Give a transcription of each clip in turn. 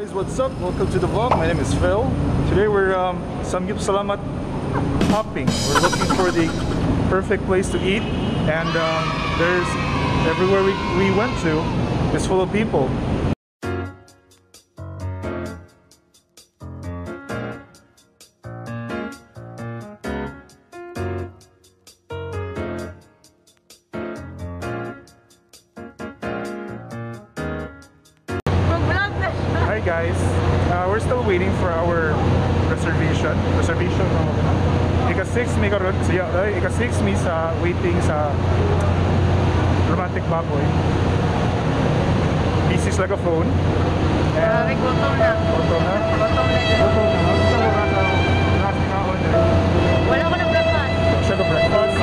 Guys, what's up? Welcome to the vlog. My name is Phil. Today we're um, Samgyup Salamat hopping. We're looking for the perfect place to eat, and um, there's everywhere we, we went to is full of people. Guys, uh, we're still waiting for our reservation. Reservation no. Ika 6 mi karon siya, ay ika 6 mi sa waiting sa Romantic Baboy. Busy like a phone. Grabe, gutom na. Auto na. Gutom na. Auto na. Gusto mo ka na last nga order. Wala ko ng breakfast. Siya ka breakfast.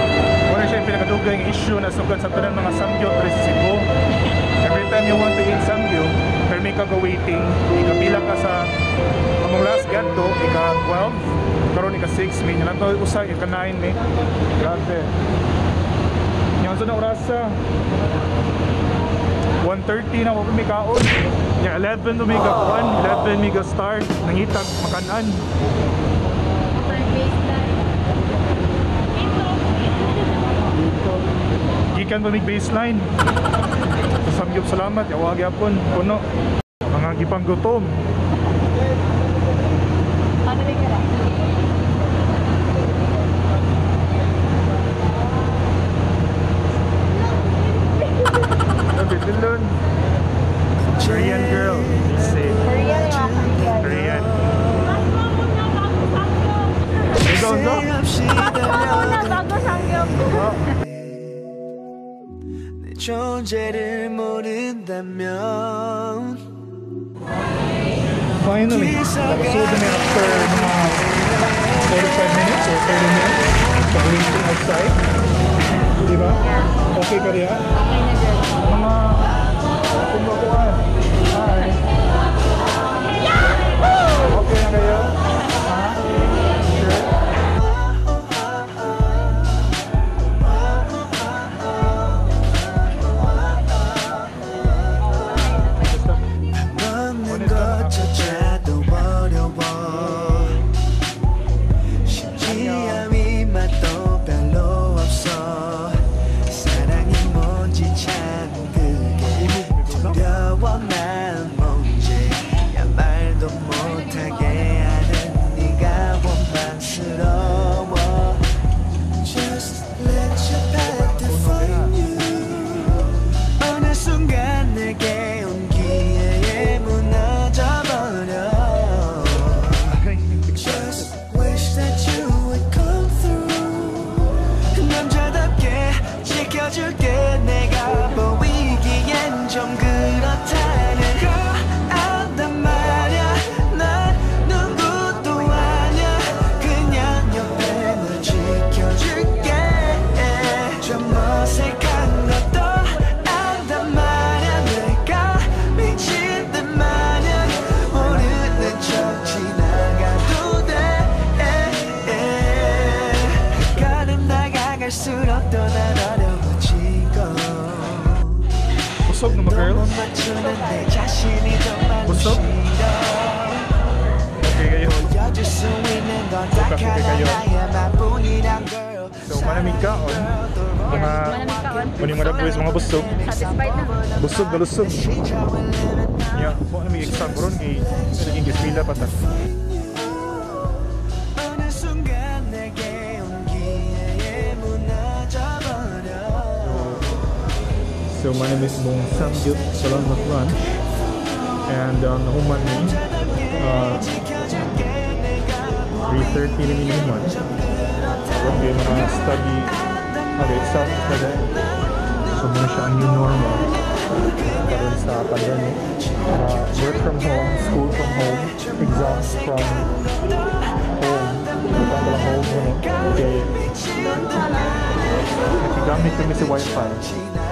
Wala siya yung pinakadugay issue na sugad sa tanan mga samgyo tres Cebu. Every time you want to eat samgyo, permi ka go waiting, ikapila ka sa among last gadto, ika 12, karon ika 6 mi, lang to usay ika 9 mi. Grabe. Yan sa na orasa. 1.30 na wala may kaon. Yeah, 11 to may ka 1, 11 may ka start. Nangitag makanan. Gikan pa may baseline gyud salamat. Yawa gyapon. Puno. Mga gipang gutom Dilun 존재를 모른다면 Finally, nakasood na after mga 45 minutes or 30 minutes waiting outside. Di ba? Okay ka riya? Bursa nummer girl? Bursa? Okay kayo. Okay. So, maraming. Mga busog. busog. Na. Busog. Yeah, po naging pa. So, my name is Bong Samgyup Salamat Lunch. And um, nahuman ni uh, 3.30 na minuman. Okay, mga study, okay, exam study. So, muna siya ang new normal. Karoon sa pandemic. Uh, work from home, school from home, exams from home. Ito lang home muna. Okay. Nakigamit kami wifi.